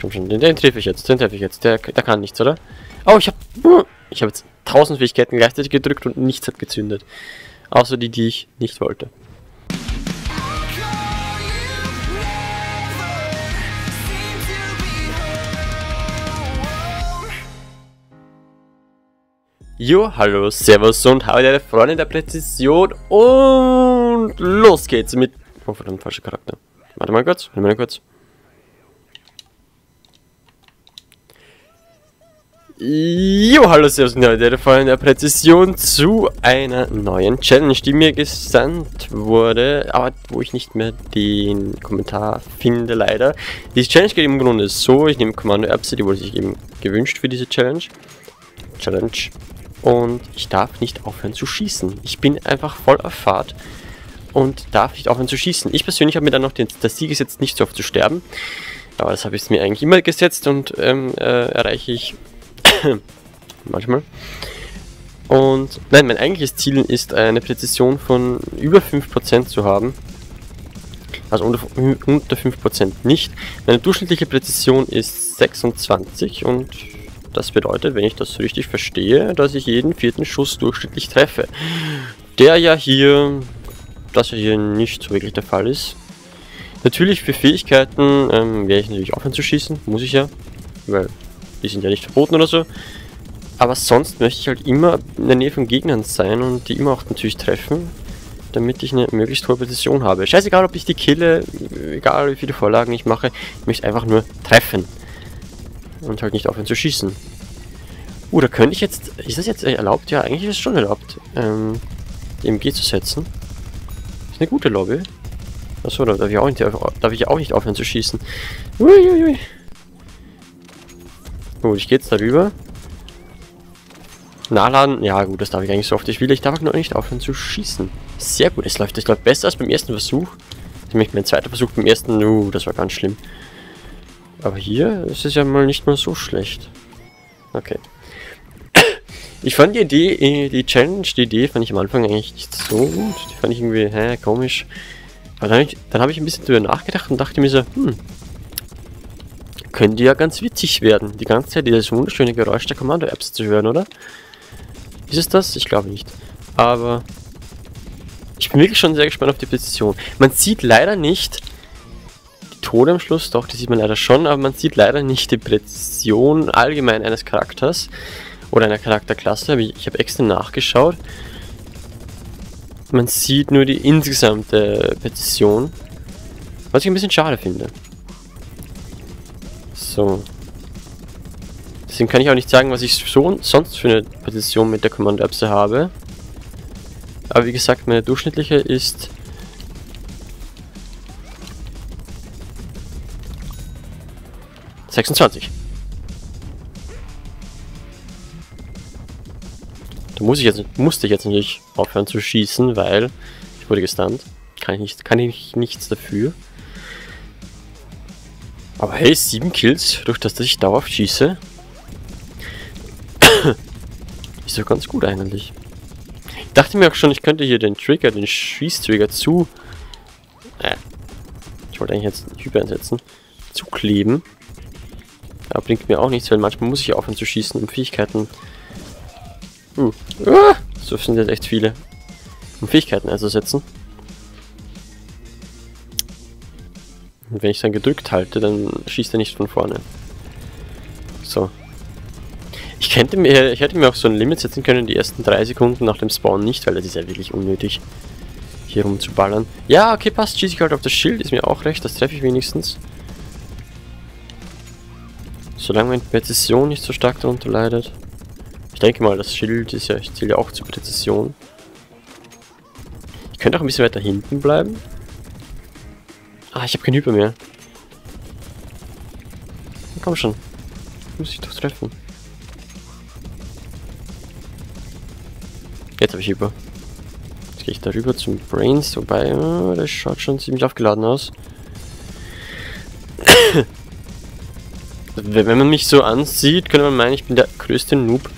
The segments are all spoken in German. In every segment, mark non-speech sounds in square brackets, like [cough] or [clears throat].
Komm schon, den, den treffe ich jetzt, den treffe ich jetzt. Der, der kann nichts, oder? Oh, ich habe ich habe jetzt tausend Fähigkeiten gleichzeitig gedrückt und nichts hat gezündet. Außer die, die ich nicht wollte. Jo, hallo, servus und hallo deine Freunde der Präzision und los geht's mit... Oh verdammt, falscher Charakter. Warte mal kurz, warte mal kurz. Jo, hallo, servus und deine Freunde der Präzision zu einer neuen Challenge, die mir gesandt wurde, aber wo ich nicht mehr den Kommentar finde, leider. Diese Challenge geht im Grunde so, ich nehme Kommando Erbse, die wurde sich eben gewünscht für diese Challenge. Challenge und ich darf nicht aufhören zu schießen. Ich bin einfach voll auf Fahrt und darf nicht aufhören zu schießen. Ich persönlich habe mir dann noch den, das Ziel gesetzt, nicht so oft zu sterben. Aber das habe ich mir eigentlich immer gesetzt und ähm, äh, erreiche ich [coughs] manchmal. Und nein, mein eigentliches Ziel ist eine Präzision von über 5% zu haben. Also unter, unter 5% nicht. Meine durchschnittliche Präzision ist 26 und das bedeutet, wenn ich das richtig verstehe, dass ich jeden vierten Schuss durchschnittlich treffe. Der ja hier, das ja hier nicht so wirklich der Fall ist. Natürlich für Fähigkeiten ähm, werde ich natürlich aufhören zu schießen, muss ich ja, weil die sind ja nicht verboten oder so. Aber sonst möchte ich halt immer in der Nähe von Gegnern sein und die immer auch natürlich treffen, damit ich eine möglichst hohe Präzision habe. Scheißegal, ob ich die kille, egal wie viele Vorlagen ich mache, ich möchte einfach nur treffen. Und halt nicht aufhören zu schießen. Uh, da könnte ich jetzt... Ist das jetzt erlaubt? Ja, eigentlich ist es schon erlaubt, ähm, MG zu setzen. Ist eine gute Lobby. Achso, da darf ich, auch nicht, darf ich auch nicht aufhören zu schießen. Uiuiui. Gut, ich gehe jetzt darüber. Nachladen, ja gut, das darf ich eigentlich so oft ich will. Ich darf noch nicht aufhören zu schießen. Sehr gut, es läuft, es läuft besser als beim ersten Versuch. Nämlich mein zweiter Versuch beim ersten, uh, das war ganz schlimm. Aber hier ist es ja mal nicht mal so schlecht. Okay. [coughs] Ich fand die Idee, äh, die Challenge, die Idee fand ich am Anfang eigentlich nicht so gut. Die fand ich irgendwie, hä, komisch. Aber dann habe ich, hab ich ein bisschen drüber nachgedacht und dachte mir so, hm, könnte ja ganz witzig werden, die ganze Zeit dieses wunderschöne Geräusch der Kommando-Apps zu hören, oder? Ist es das? Ich glaube nicht. Aber ich bin wirklich schon sehr gespannt auf die Präzision. Man sieht leider nicht, Tode am Schluss, doch, die sieht man leider schon, aber man sieht leider nicht die Präzision allgemein eines Charakters oder einer Charakterklasse. Ich habe extra nachgeschaut. Man sieht nur die insgesamte Präzision, was ich ein bisschen schade finde. So. Deswegen kann ich auch nicht sagen, was ich so sonst für eine Präzision mit der Kommando-Erbse habe. Aber wie gesagt, meine durchschnittliche ist 26. Da muss ich jetzt, musste ich jetzt natürlich aufhören zu schießen, weil ich wurde gestunt. Kann ich, nicht, kann ich nichts dafür. Aber hey, 7 Kills, durch das, dass ich dauerhaft schieße. [coughs] ist ja ganz gut eigentlich. Ich dachte mir auch schon, ich könnte hier den Trigger, den Schießtrigger zu... Äh, ich wollte eigentlich jetzt Hyper einsetzen. Zukleben. Aber bringt mir auch nichts, weil manchmal muss ich aufhören zu schießen, um Fähigkeiten... Uh. Ah, so sind jetzt echt viele. Um Fähigkeiten einzusetzen. Und wenn ich dann gedrückt halte, dann schießt er nicht von vorne. So. Ich könnte mir, ich hätte mir auch so ein Limit setzen können, die ersten drei Sekunden nach dem Spawn nicht, weil das ist ja wirklich unnötig, hier rumzuballern. Ja, okay, passt, schieße ich halt auf das Schild, ist mir auch recht, das treffe ich wenigstens. Solange meine Präzision nicht so stark darunter leidet. Ich denke mal, das Schild ist ja, ich zähle ja auch zur Präzision. Ich könnte auch ein bisschen weiter hinten bleiben. Ah, ich habe kein Hyper mehr. Komm schon. Muss ich doch treffen. Jetzt habe ich Hyper. Jetzt gehe ich darüber zum Brains, wobei, oh, das schaut schon ziemlich aufgeladen aus. [coughs] Wenn man mich so ansieht, könnte man meinen, ich bin der größte Noob.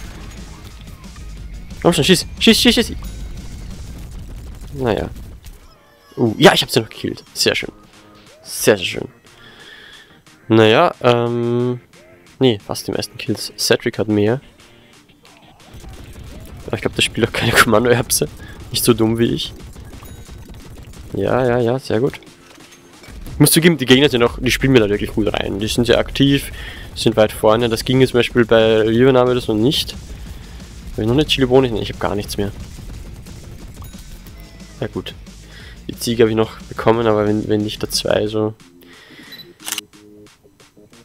Komm schon, schieß, schieß, schieß, schieß. Naja. Uh, ja, ich habe sie noch gekillt. Sehr schön. Sehr, sehr schön. Naja, ähm... Nee, fast die meisten Kills. Cedric hat mehr. Aber ich glaube, das spielt auch keine [laughs] Kommando-Erbse. Nicht so dumm wie ich. Ja, ja, ja, sehr gut. Ich muss zugeben, die Gegner sind auch, die spielen mir da wirklich gut rein. Die sind sehr aktiv, sind weit vorne. Das ging jetzt zum Beispiel bei Übernahme das noch nicht. Habe ich noch eine Chili Bohne? Ich habe gar nichts mehr. Ja gut. Die Ziege habe ich noch bekommen, aber wenn, wenn nicht da zwei so...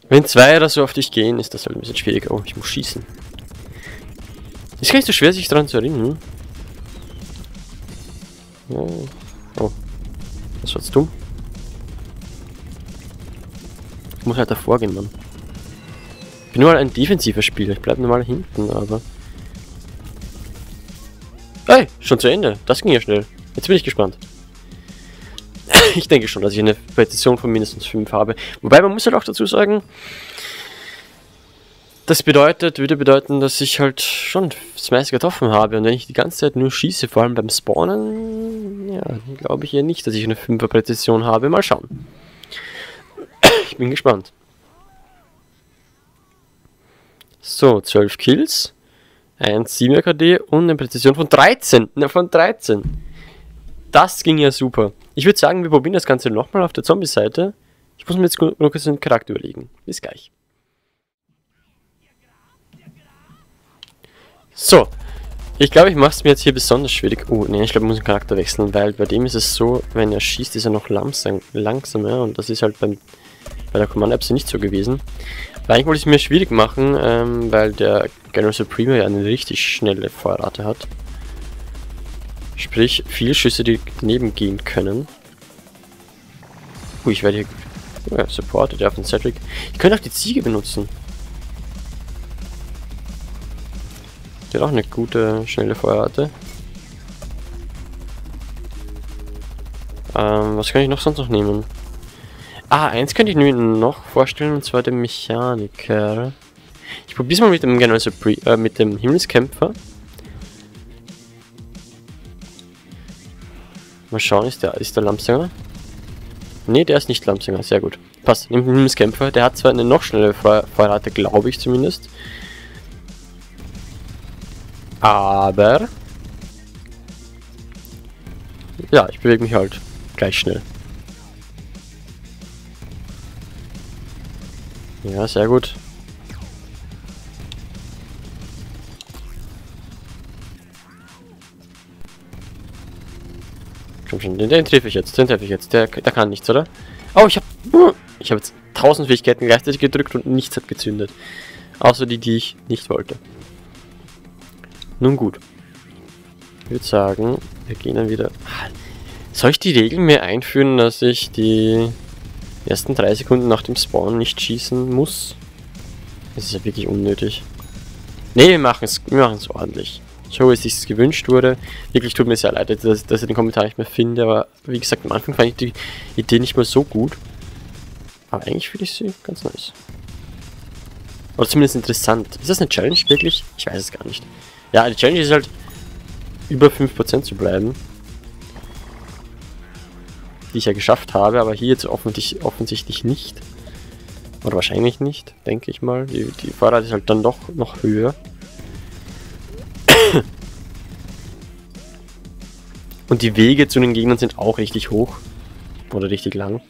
Wenn zwei oder so auf dich gehen, ist das halt ein bisschen schwierig. Oh, ich muss schießen. Ist gar nicht so schwer, sich daran zu erinnern. Oh, oh. das war jetzt dumm. Ich muss halt davor gehen, Mann. Ich bin nur mal ein defensiver Spieler. Ich bleib normal hinten, aber... Hey, schon zu Ende. Das ging ja schnell. Jetzt bin ich gespannt. [laughs] ich denke schon, dass ich eine Petition von mindestens 5 habe. Wobei man muss halt auch dazu sagen, das bedeutet, würde bedeuten, dass ich halt schon das meiste getroffen habe. Und wenn ich die ganze Zeit nur schieße, vor allem beim Spawnen, ja, glaube ich eher nicht, dass ich eine 5er Präzision habe. Mal schauen. ich bin gespannt. So, 12 Kills, 1 7er KD und eine Präzision von 13. Ne, von 13. Das ging ja super. Ich würde sagen, wir probieren das Ganze nochmal auf der Zombie-Seite. Ich muss mir jetzt noch kurz einen Charakter überlegen. Bis gleich. So. Ich glaube, ich mache es mir jetzt hier besonders schwierig. Oh, ne, ich glaube, ich muss den Charakter wechseln, weil bei dem ist es so, wenn er schießt, ist er noch langsam, langsamer und das ist halt beim, bei der Command-Apps nicht so gewesen. Weil eigentlich wollte ich es mir schwierig machen, ähm, weil der General Supreme ja eine richtig schnelle Feuerrate hat. Sprich, viele Schüsse, die daneben gehen können. Uh, ich werde hier ja, supported, ja, von Cedric. Ich könnte auch die Ziege benutzen. Die hat auch eine gute, schnelle Feuerrate. Ähm, was kann ich noch sonst noch nehmen? Ah, eins könnte ich mir noch vorstellen, und zwar den Mechaniker. Ich probiere mal mit dem General Supreme, äh, mit dem Himmelskämpfer. Mal schauen, ist der, ist der Lampsinger? Ne, der ist nicht Lampsinger, sehr gut. Passt, nimm Himmelskämpfer. Der hat zwar eine noch schnellere Feuerrate, glaube ich zumindest. Aber... Ja, ich bewege mich halt gleich schnell. Ja, sehr gut. Komm schon, den, den treffe ich jetzt, den treffe ich jetzt. Der, der kann nichts, oder? Oh, ich habe [clears throat] ich habe jetzt tausend Fähigkeiten gleichzeitig gedrückt und nichts hat gezündet. Außer die, die ich nicht wollte. Nun gut. Ich würde sagen, wir gehen dann wieder... Soll ich die Regel mir einführen, dass ich die ersten drei Sekunden nach dem Spawn nicht schießen muss? Das ist ja wirklich unnötig. Ne, wir machen es wir ordentlich. So wie es gewünscht wurde. Wirklich tut mir sehr leid, dass, dass ich den Kommentar nicht mehr finde, aber wie gesagt, am Anfang fand ich die Idee nicht mehr so gut. Aber eigentlich finde ich sie ganz nice. Oder zumindest interessant. Ist das eine Challenge wirklich? Ich weiß es gar nicht. Ja, die Challenge ist halt über 5% zu bleiben. Die ich ja geschafft habe, aber hier jetzt offensichtlich, offensichtlich nicht. Oder wahrscheinlich nicht, denke ich mal. Die, die Fahrrad ist halt dann doch noch höher. Und die Wege zu den Gegnern sind auch richtig hoch. Oder richtig lang.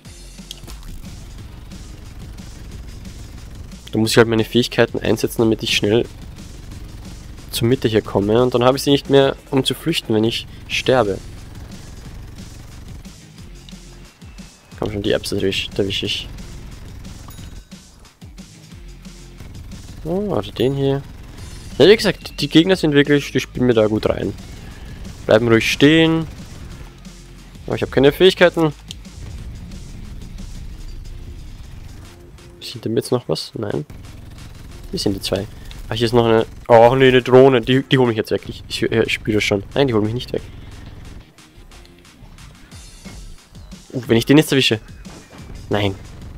Da muss ich halt meine Fähigkeiten einsetzen, damit ich schnell zur Mitte hier komme. Und dann habe ich sie nicht mehr, um zu flüchten, wenn ich sterbe. Komm schon, die Apps erwische ich. Oh, also den hier. Ja, wie gesagt, die Gegner sind wirklich, die spielen mir da gut rein. Bleiben ruhig stehen. Aber ich habe keine Fähigkeiten. Sind denn jetzt noch was? Nein. Wie sind die zwei? Ach, hier ist noch eine... Oh, nee, eine Drohne. Die, die holen mich jetzt weg. Ich, ich, ich spüre das schon. Nein, die holen mich nicht weg. Uh, wenn ich den jetzt erwische. Nein.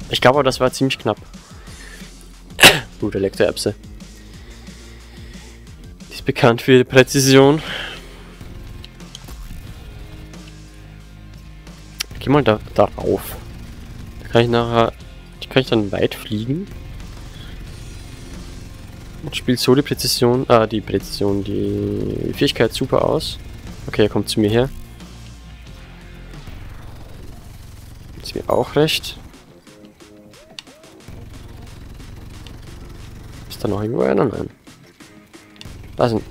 Ich glaube, das war ziemlich knapp. [coughs] Gut, Elektroerbse. Die ist bekannt für Präzision. Geh mal da, darauf. Da kann ich nachher... Kann ich dann weit fliegen. Und spielt so die Präzision, ah, die Präzision, die Fähigkeit super aus. Okay, er kommt zu mir her. Ist mir auch recht. Ist da noch irgendwo einer? Nein. Da sind...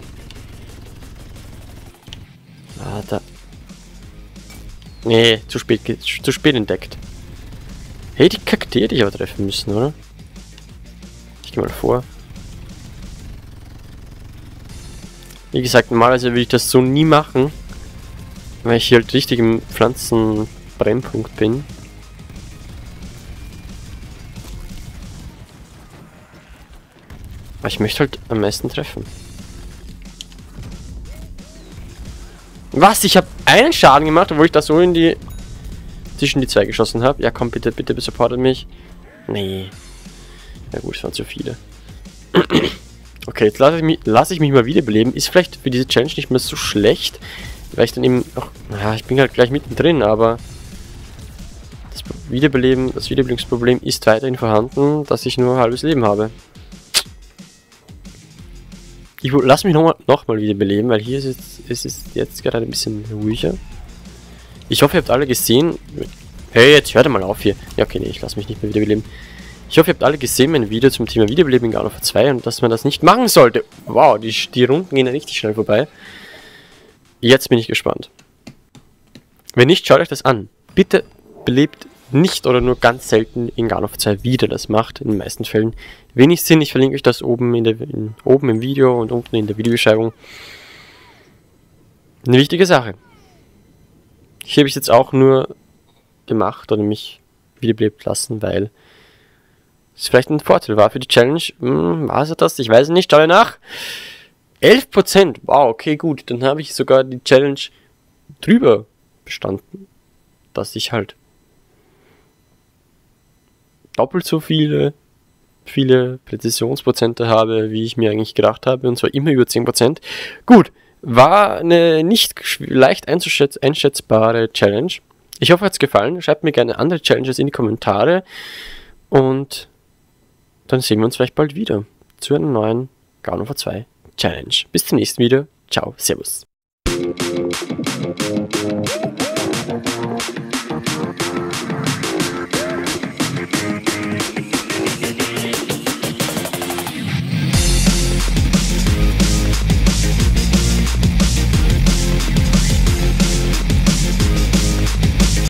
Nee, zu spät, zu spät entdeckt. Hey, die Kakteen hätte ich aber treffen müssen, oder? Ich geh mal vor. Wie gesagt, normalerweise würde ich das so nie machen, weil ich hier halt richtig im Pflanzenbrennpunkt bin. Aber ich möchte halt am meisten treffen. Was? Ich habe einen Schaden gemacht, obwohl ich da so in die... zwischen die zwei geschossen habe. Ja, komm, bitte, bitte, supportet mich. Nee. Ja gut, es waren zu viele. [clears throat] okay, jetzt lasse ich, mich, lass ich mich mal wiederbeleben. Ist vielleicht für diese Challenge nicht mehr so schlecht. Weil ich dann eben... Ach, ja, ich bin halt gleich mittendrin, aber... Das Wiederbeleben, das Wiederbelebungsproblem ist weiterhin vorhanden, dass ich nur ein halbes Leben habe. Ich lass mich nochmal noch mal wieder beleben, weil hier ist es, ist es jetzt gerade ein bisschen ruhiger. Ich hoffe, ihr habt alle gesehen. Hey, jetzt hört mal auf hier. Ja, okay, nee, ich lasse mich nicht mehr wiederbeleben. Ich hoffe, ihr habt alle gesehen mein Video zum Thema Wiederbeleben in Garnover 2 und dass man das nicht machen sollte. Wow, die, die Runden gehen ja richtig schnell vorbei. Jetzt bin ich gespannt. Wenn nicht, schaut euch das an. Bitte belebt nicht oder nur ganz selten in Garnoff 2 wieder das macht, in den meisten Fällen. Wenig Sinn, ich verlinke euch das oben, in der, in, oben im Video und unten in der Videobeschreibung. Eine wichtige Sache. Hier habe ich jetzt auch nur gemacht oder mich wiederbelebt lassen, weil es vielleicht ein Vorteil war für die Challenge. Hm, war es das? Ich weiß nicht, schau nach. 11%, wow, okay, gut. Dann habe ich sogar die Challenge drüber bestanden, dass ich halt doppelt so viele, viele Präzisionsprozente habe, wie ich mir eigentlich gedacht habe, und zwar immer über 10%. Gut, war eine nicht leicht einschätzbare Challenge. Ich hoffe, es hat gefallen. Schreibt mir gerne andere Challenges in die Kommentare und dann sehen wir uns vielleicht bald wieder zu einer neuen Garnover 2 Challenge. Bis zum nächsten Video. Ciao, Servus.